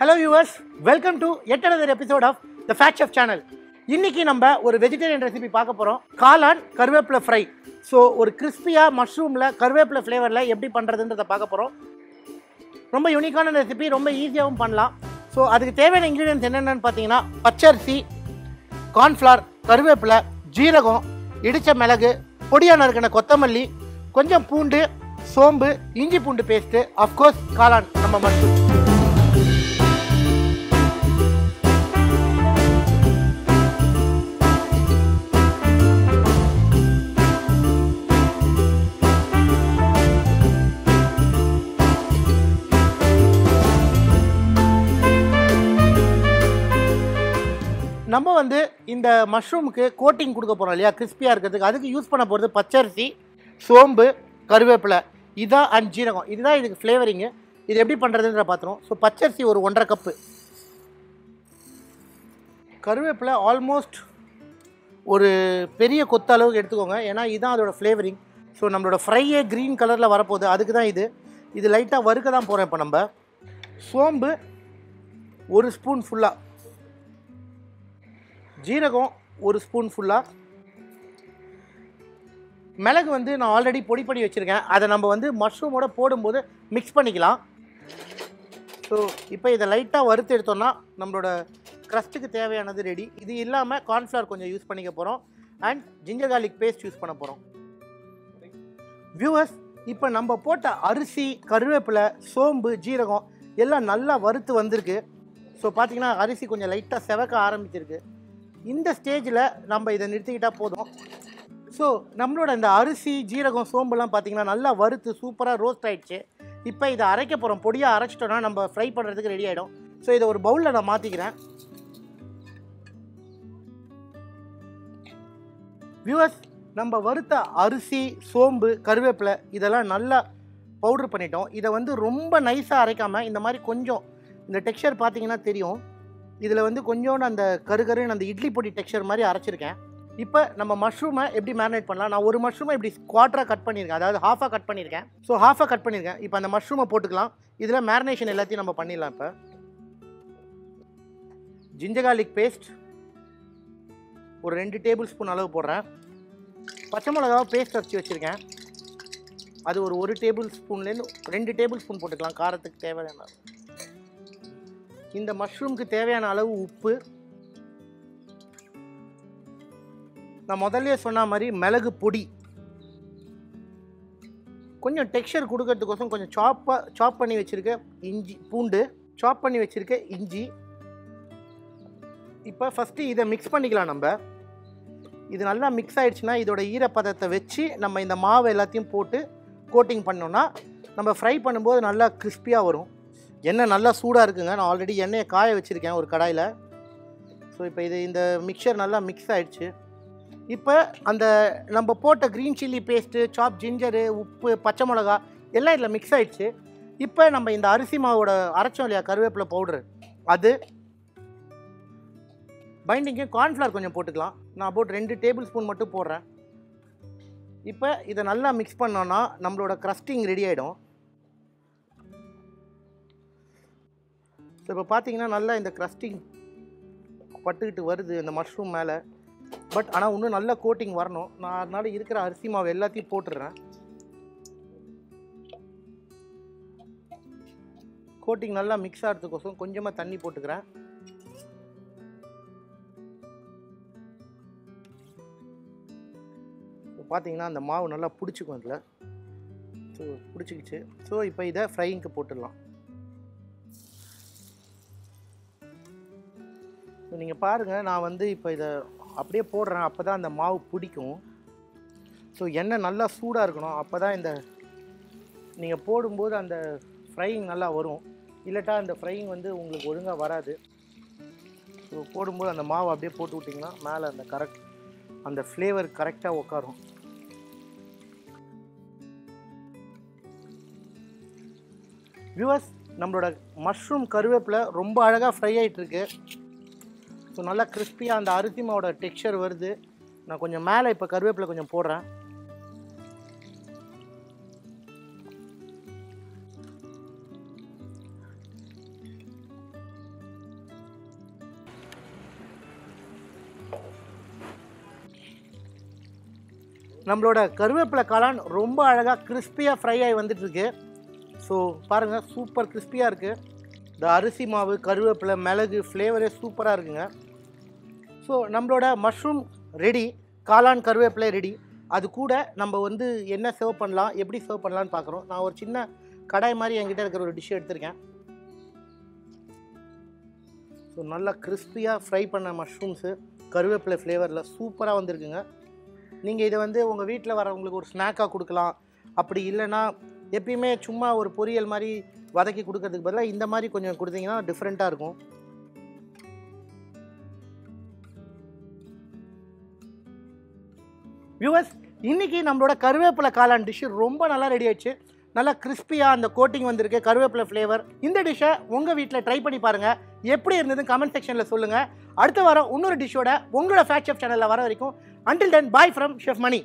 Hello yours welcome to yet another episode of the fat of channel இன்னைக்கு நம்ம ஒரு vegetarian recipe பார்க்க போகிறோம் காளான் கருவேப்பிலை ஃப்ரை ஸோ ஒரு கிறிஸ்பியாக மஷ்ரூமில் கருவேப்பிலை ஃப்ளேவரில் எப்படி பண்ணுறதுன்றதை பார்க்க போகிறோம் ரொம்ப யூனிக்கான ரெசிபி ரொம்ப ஈஸியாகவும் பண்ணலாம். ஸோ அதுக்கு தேவையான இன்க்ரீடியன்ஸ் என்னென்னு பார்த்தீங்கன்னா பச்சரிசி கார்ன்ஃப்ளவர் கருவேப்பிலை ஜீரகம் இடித்த மிளகு பொடியாக நறுக்கின கொத்தமல்லி கொஞ்சம் பூண்டு சோம்பு இஞ்சி பூண்டு பேஸ்ட்டு அஃப்கோர்ஸ் காளான் நம்ம மட்டும் நம்ம வந்து இந்த மஷ்ரூமுக்கு கோட்டிங் கொடுக்க போகிறோம் இல்லையா? கிறிஸ்பியாக இருக்கிறதுக்கு. அதுக்கு யூஸ் பண்ண போகிறது பச்சரிசி சோம்பு கருவேப்பிலை. இதுதான் அண்ட் ஜீரகம். இதுதான் இதுக்கு ஃப்ளேவரிங்கு இது எப்படி பண்ணுறதுன்ற பார்த்துருவோம். ஸோ பச்சரிசி ஒரு ஒன்றரை கப்பு கருவேப்பிலை ஆல்மோஸ்ட் ஒரு பெரிய கொத்த அளவுக்கு எடுத்துக்கோங்க. ஏன்னா இதுதான் அதோடய ஃப்ளேவரிங் ஸோ நம்மளோட ஃப்ரையே க்ரீன் கலரில் வரப்போகுது. அதுக்கு தான் இது. இது லைட்டாக வறுக்க தான் போகிறோம் இப்போ நம்ம. சோம்பு ஒரு ஸ்பூன் ஃபுல்லாக ஜீரகம் ஒரு ஸ்பூன் ஃபுல்லாக மிளகு வந்து நான் ஆல்ரெடி பொடி பண்ணி வச்சுருக்கேன். அதை நம்ம வந்து மஷ்ரூமோட போடும்போது மிக்ஸ் பண்ணிக்கலாம். ஸோ இப்போ இதை லைட்டாக வறுத்து எடுத்தோம்னா நம்மளோட க்ரஸ்ட்டுக்கு தேவையானது ரெடி இது இல்லாமல் கார்ன்ஃப்ளவர் கொஞ்சம் யூஸ் பண்ணிக்க போகிறோம் and ginger garlic paste use பண்ண போகிறோம் வியூவர்ஸ் இப்போ நம்ம போட்ட அரிசி கருவேப்பிலை சோம்பு ஜீரகம் எல்லாம் நல்லா வறுத்து வந்திருக்கு. ஸோ பார்த்திங்கன்னா அரிசி கொஞ்சம் லைட்டாக செவக்க ஆரம்பிச்சிருக்கு. இந்த ஸ்டேஜில் நம்ம இதை நிறுத்திக்கிட்டால் போதும். ஸோ நம்மளோட இந்த அரிசி ஜீரகம் சோம்புலாம் பார்த்தீங்கன்னா நல்லா வறுத்து சூப்பராக ரோஸ்ட் ஆகிடுச்சு இப்போ இதை அரைக்க போகிறோம் பொடியாக அரைச்சிட்டோன்னா நம்ம ஃப்ரை பண்ணுறதுக்கு ரெடி ஆகிடும் ஸோ இதை ஒரு பவுலில் நான் மாற்றிக்கிறேன் வியூவர்ஸ் நம்ம வறுத்த அரிசி சோம்பு கருவேப்பிலை இதெல்லாம் நல்லா பவுட்ரு பண்ணிட்டோம். இதை வந்து ரொம்ப நைஸாக அரைக்காமல் இந்த மாதிரி கொஞ்சம் இந்த டெக்ஸ்சர் பார்த்தீங்கன்னா தெரியும். இதில் வந்து கொஞ்சோண்டு அந்த கருகருன்னு அந்த இட்லி பொடி டெக்ஸ்சர் மாதிரி அரைச்சிருக்கேன். இப்போ நம்ம மஷ்ரூமை எப்படி மேரினேட் பண்ணலாம்? நான் ஒரு மஷ்ரூமை இப்படி குவாட்டராக கட் பண்ணியிருக்கேன். அதாவது ஹாஃபாக கட் பண்ணியிருக்கேன். ஸோ ஹாஃபாக கட் பண்ணியிருக்கேன். இப்போ அந்த மஷ்ரூமை போட்டுக்கலாம். இதில் மேரினேஷன் எல்லாத்தையும் நம்ம பண்ணிடலாம் இப்போ. ஜிஞ்சகார்லிக் பேஸ்ட் ஒரு ரெண்டு டேபிள் ஸ்பூன் அளவு போடுறேன். பச்சை மிளகாவை பேஸ்ட் அரைச்சி வச்சுருக்கேன். அது ஒரு ஒரு டேபிள் ஸ்பூன்லேருந்து ரெண்டு டேபிள் ஸ்பூன் போட்டுக்கலாம். காரத்துக்கு தேவையான இந்த மஷ்ரூம்க்கு தேவையான அளவு உப்பு. நான் முதல்லயே சொன்ன மாதிரி மிளகு பொடி. கொஞ்சம் டெக்ஸ்சர் கொடுக்கறதுக்கோசம் கொஞ்சம் சாப்பாக சாப் பண்ணி வச்சுருக்க இஞ்சி பூண்டு சாப் பண்ணி வச்சுருக்க இஞ்சி. இப்போ ஃபஸ்ட்டு இதை மிக்ஸ் பண்ணிக்கலாம் நம்ம. இது நல்லா மிக்ஸ் ஆகிடுச்சுன்னா இதோட ஈரப்பதத்தை வச்சு நம்ம இந்த மாவு எல்லாத்தையும் போட்டு கோட்டிங் பண்ணோன்னா நம்ம ஃப்ரை பண்ணும்போது நல்லா கிறிஸ்பியாக வரும். எண்ணெய் நல்லா சூடாக இருக்குங்க. நான் ஆல்ரெடி எண்ணெயை காய வச்சுருக்கேன் ஒரு கடாயில். ஸோ இப்போ இது இந்த மிக்சர் நல்லா மிக்ஸ் ஆகிடுச்சு இப்போ அந்த நம்ம போட்ட green chilli paste chop ginger உப்பு பச்சை மிளகா எல்லாம் இதில் மிக்ஸ் ஆகிடுச்சு இப்போ நம்ம இந்த அரிசி மாவோட அரைச்சோம் இல்லையா கருவேப்பிலை பவுடரு அது பைண்டிங்க்கு கார்ன்ஃப்ளவர் கொஞ்சம் போட்டுக்கலாம். நான் அபவுட் ரெண்டு டேபிள் ஸ்பூன் மட்டும் போடுறேன். இப்போ இதை நல்லா மிக்ஸ் பண்ணோன்னா நம்மளோட க்ரஸ்டிங் ரெடி ஆகிடும் ஸோ இப்போ பார்த்தீங்கன்னா நல்லா இந்த க்ரஸ்டிங் பட்டுக்கிட்டு வருது இந்த மஷ்ரூம் மேலே. பட் ஆனால் இன்னும் நல்ல கோட்டிங் வரணும். நான் அதனால் இருக்கிற அரிசி மாவு எல்லாத்தையும் போட்டுடுறேன் கோட்டிங் நல்லா மிக்ஸ் ஆகிறதுக்கோசம் கொஞ்சமாக தண்ணி போட்டுக்கிறேன். இப்போ பார்த்தீங்கன்னா அந்த மாவு நல்லா பிடிச்சிக்கும் அதில் ஸோ பிடிச்சிக்கிச்சு. ஸோ இப்போ இதை ஃப்ரைங்க்கு போட்டுடலாம். ஸோ நீங்கள் பாருங்கள் நான் வந்து இப்போ இதை அப்படியே போடுறேன் அப்போ தான் அந்த மாவு பிடிக்கும். ஸோ எண்ணெய் நல்லா சூடாக இருக்கணும் அப்போ தான் இந்த நீங்கள் போடும்போது அந்த ஃப்ரையிங் நல்லா வரும். இல்லட்டா அந்த ஃப்ரையிங் வந்து உங்களுக்கு ஒழுங்காக வராது. ஸோ போடும்போது அந்த மாவு அப்படியே போட்டு விட்டிங்கன்னா மேலே அந்த கரெக்ட் அந்த ஃப்ளேவர் கரெக்டாக உட்காரும் வியூவர்ஸ் நம்மளோட மஷ்ரூம் கருவேப்பிலை ரொம்ப அழகாக ஃப்ரை ஆகிட்டுருக்கு ஸோ நல்லா கிறிஸ்பியாக அந்த அரிசி மாவோட டெக்ஸ்சர் வருது. நான் கொஞ்சம் மேலே இப்போ கருவேப்பிலை கொஞ்சம் போடுறேன். நம்மளோட கருவேப்பிலை காளான் ரொம்ப அழகாக கிறிஸ்பியாக ஃப்ரை ஆகி வந்துட்டுருக்கு. ஸோ பாருங்கள் சூப்பர் கிறிஸ்பியாக இருக்குது இந்த அரிசி மாவு கருவேப்பிலை மிளகு ஃப்ளேவரே சூப்பராக இருக்குங்க. ஸோ நம்மளோட மஷ்ரூம் ரெடி காளான் கருவேப்பிலை ரெடி அது கூட நம்ம வந்து என்ன சர்வ் பண்ணலாம் எப்படி சர்வ் பண்ணலான்னு பார்க்குறோம். நான் ஒரு சின்ன கடாய் மாதிரி என்கிட்ட இருக்கிற ஒரு டிஷ் எடுத்திருக்கேன். ஸோ நல்லா கிறிஸ்பியாக ஃப்ரை பண்ண மஷ்ரூம்ஸு கருவேப்பிலை ஃப்ளேவரில் சூப்பராக வந்திருக்குங்க. நீங்கள் இதை வந்து உங்கள் வீட்டில் வரவங்களுக்கு ஒரு ஸ்நாக்காக கொடுக்கலாம். அப்படி இல்லைன்னா எப்பயுமே சும்மா ஒரு பொரியல் மாதிரி வதக்கி கொடுக்கறதுக்கு பதிலாக இந்த மாதிரி கொஞ்சம் கொடுத்தீங்கன்னா டிஃப்ரெண்ட்டாக இருக்கும். வியூவர்ஸ் இன்றைக்கி நம்மளோட கருவேப்பிலை காளான் டிஷ்ஷு ரொம்ப நல்லா ரெடி ஆயிடுச்சு. நல்லா கிறிஸ்பியாக அந்த கோட்டிங் வந்திருக்கு கருவேப்பிலை ஃப்ளேவர் இந்த டிஷ்ஷை உங்கள் வீட்டில் ட்ரை பண்ணி பாருங்கள் எப்படி இருந்தது கமெண்ட் செக்ஷனில் சொல்லுங்கள் அடுத்த வாரம் இன்னொரு டிஷ்ஷோட உங்களோட ஃபேட் ஷெஃப் சேனலில் வர வரைக்கும் until then bye from chef Mani